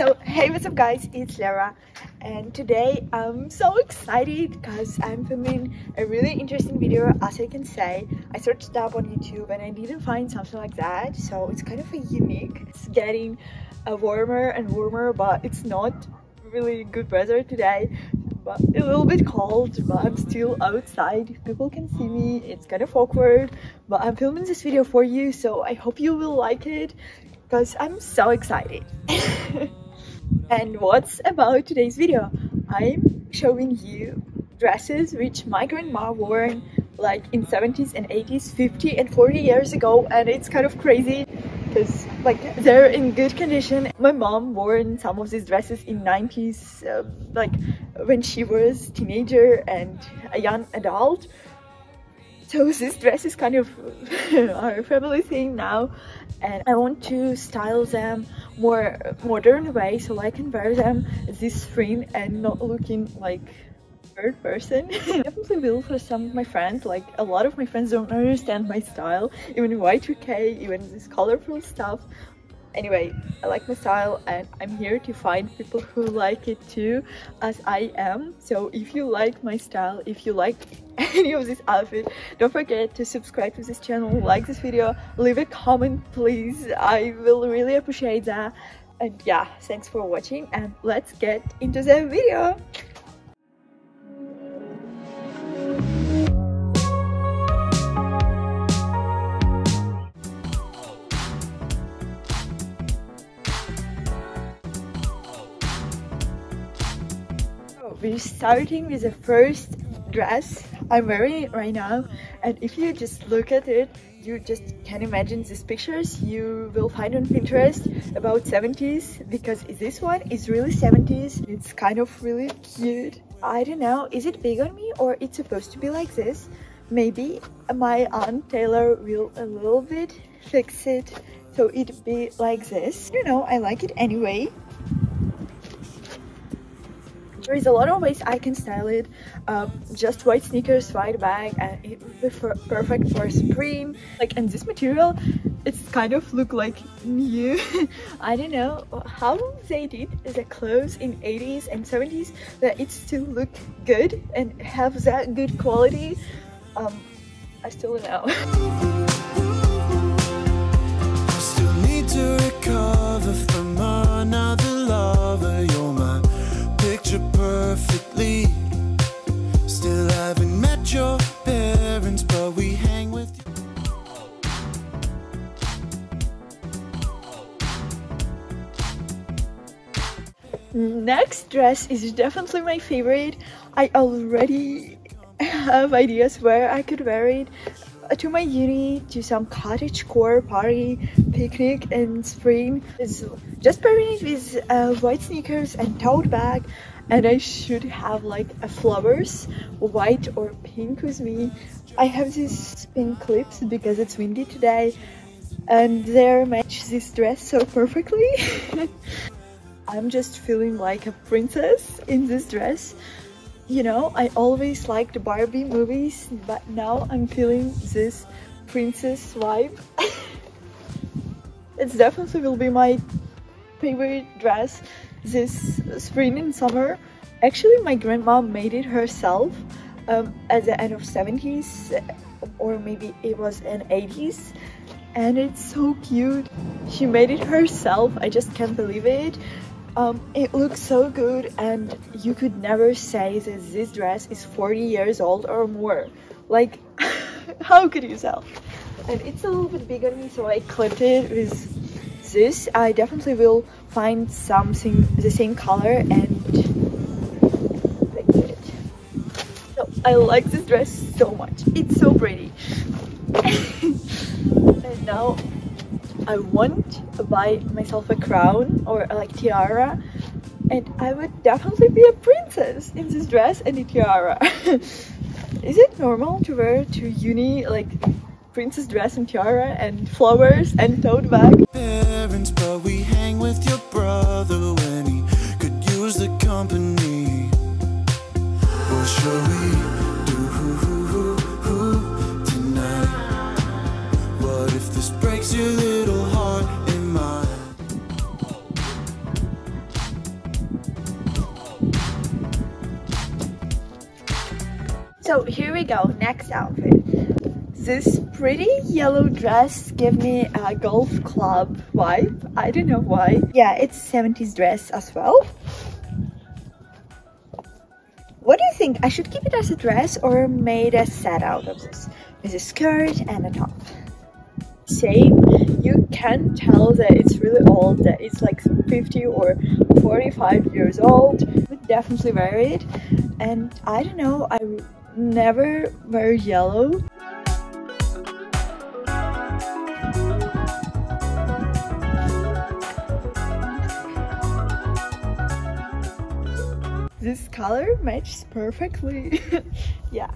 So hey what's up guys? It's Lera and today I'm so excited because I'm filming a really interesting video as I can say. I searched up on YouTube and I didn't find something like that so it's kind of a unique. It's getting a warmer and warmer but it's not really good weather today. But a little bit cold but I'm still outside. People can see me. It's kind of awkward but I'm filming this video for you so I hope you will like it because I'm so excited And what's about today's video? I'm showing you dresses which my grandma wore like in 70s and 80s, 50 and 40 years ago and it's kind of crazy because like they're in good condition. My mom wore some of these dresses in 90s um, like when she was teenager and a young adult so this dress is kind of our family thing now. And I want to style them more modern way so I can wear them this spring and not looking like third person. Definitely will for some of my friends. Like a lot of my friends don't understand my style even y2k even this colorful stuff anyway i like my style and i'm here to find people who like it too as i am. So if you like my style if you like any of this outfit don't forget to subscribe to this channel like this video leave a comment please. I will really appreciate that. And yeah thanks for watching and let's get into the video we're starting with the first dress I'm wearing right now. And if you just look at it you just can imagine these pictures. You will find on Pinterest about 70s because this one is really 70s it's kind of really cute. I don't know is it big on me or it's supposed to be like this? Maybe my aunt Taylor will a little bit fix it so it be like this. You know I like it anyway there is a lot of ways I can style it. Um, just white sneakers white bag and it would be perfect for spring. Like and this material it's kind of look like new. I don't know. How they did the clothes in 80s and 70s that it still look good and have that good quality. Um, I still don't know Next dress is definitely my favorite. I already have ideas where I could wear it. To my uni to some cottage core party picnic in spring is just pairing it with uh, white sneakers and tote bag. And I should have like a flowers white or pink with me. I have these pink clips because it's windy today. And they match this dress so perfectly I'm just feeling like a princess in this dress you know, I always liked the Barbie movies, but now I'm feeling this princess vibe. it definitely will be my favorite dress this spring and summer. Actually, my grandma made it herself um, at the end of 70s or maybe it was in 80s and it's so cute. She made it herself. I just can't believe it. Um, it looks so good and you could never say that this dress is 40 years old or more. Like, how could you tell? And it's a little bit big on me, so I clipped it with this. I definitely will find something the same color and fix it. So I like this dress so much. It's so pretty. and now I want to buy myself a crown or uh, like tiara and I would definitely be a princess in this dress and a tiara. Is it normal to wear to uni like princess dress and tiara and flowers and tote bag? Parents, but we hang with your brother when he could use the company. What shall we do tonight? What if this breaks your So here we go, next outfit. This pretty yellow dress give me a golf club vibe. I don't know why. Yeah, it's 70s dress as well. What do you think? I should keep it as a dress or made a set out of this? With a skirt and a top. Same, you can tell that it's really old, that it's like 50 or 45 years old. Would definitely wear it. And I don't know, I never wear yellow. This color matches perfectly. yeah.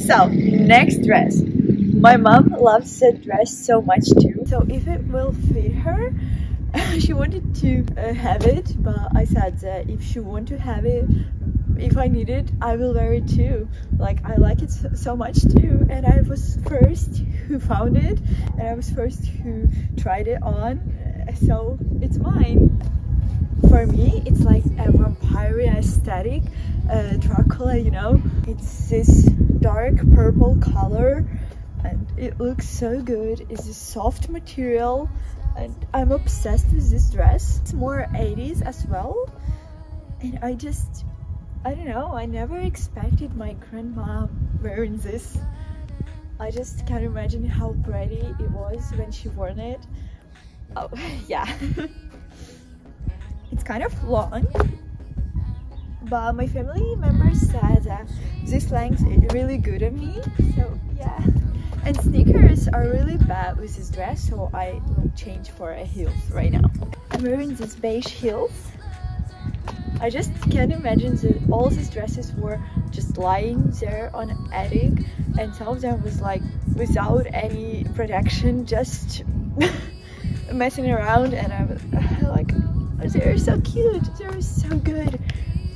So, next dress. My mom loves the dress so much too. So if it will fit her, she wanted to uh, have it, but I said that if she want to have it, if I need it, I will wear it too. Like I like it so much too, and I was first who found it, and I was first who tried it on, so it's mine. For me, it's like a vampire aesthetic, uh, Dracula, you know. It's this dark purple color and it looks so good. It's a soft material and I'm obsessed with this dress. It's more 80s as well and I just, I don't know, I never expected my grandma wearing this. I just can't imagine how pretty it was when she wore it. Oh, yeah. it's kind of long but my family members said that this length is really good on me so yeah. And sneakers are really bad with this dress so I change for a heels right now. I'm wearing these beige heels. I just can't imagine that all these dresses were just lying there on an attic and some of them was like without any protection just messing around and I was like they're so cute they're so good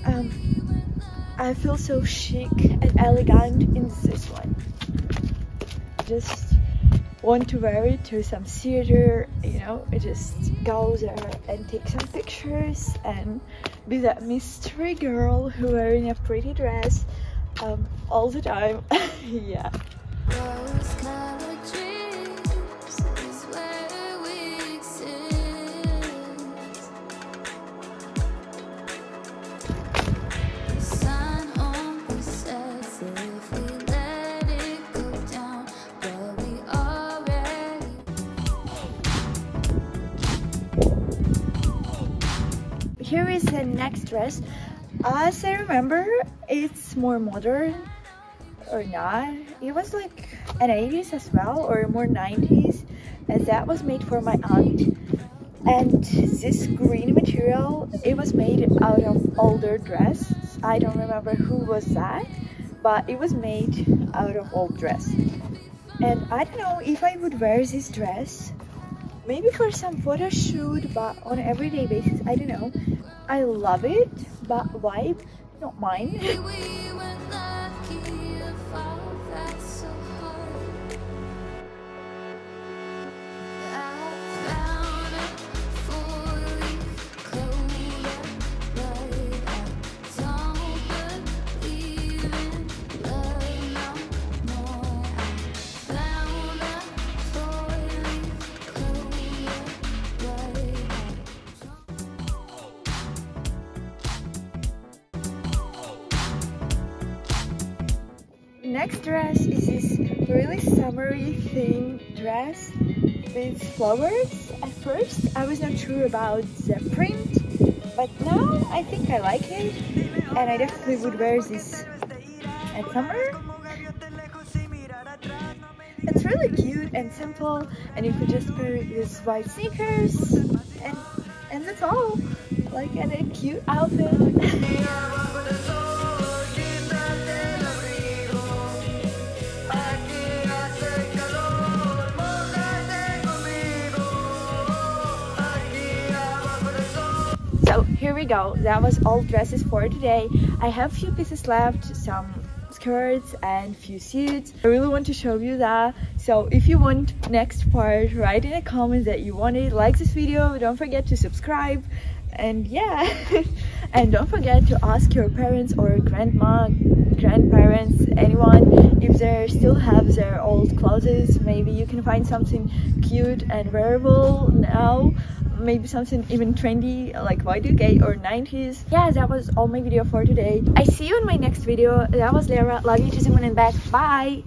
um, I feel so chic and elegant in this one. Just want to wear it to some theater, you know, just go there and take some pictures and be that mystery girl who wearing a pretty dress um, all the time. yeah. Here is the next dress. As i remember it's more modern or not. It was like an 80s as well or more 90s and that was made for my aunt. And this green material it was made out of older dress. I don't remember who was that but it was made out of old dress. And i don't know if i would wear this dress maybe for some photo shoot but on everyday basis i don't know. I love it but vibe not mine next dress is this really summery theme dress with flowers. At first I was not sure about the print but now I think I like it and I definitely would wear this at summer. It's really cute and simple and you could just wear it with white sneakers and, and that's all. Like and a cute outfit. we go. That was all dresses for today. I have few pieces left, some skirts and few suits. I really want to show you that. So if you want next part write in the comments that you want it. Like this video. Don't forget to subscribe. And yeah. And don't forget to ask your parents or grandma grandparents anyone if they still have their old clothes. Maybe you can find something cute and wearable now maybe something even trendy like Y2K or 90s yeah that was all my video for today. I see you in my next video. That was Lera. Love you to someone and back. Bye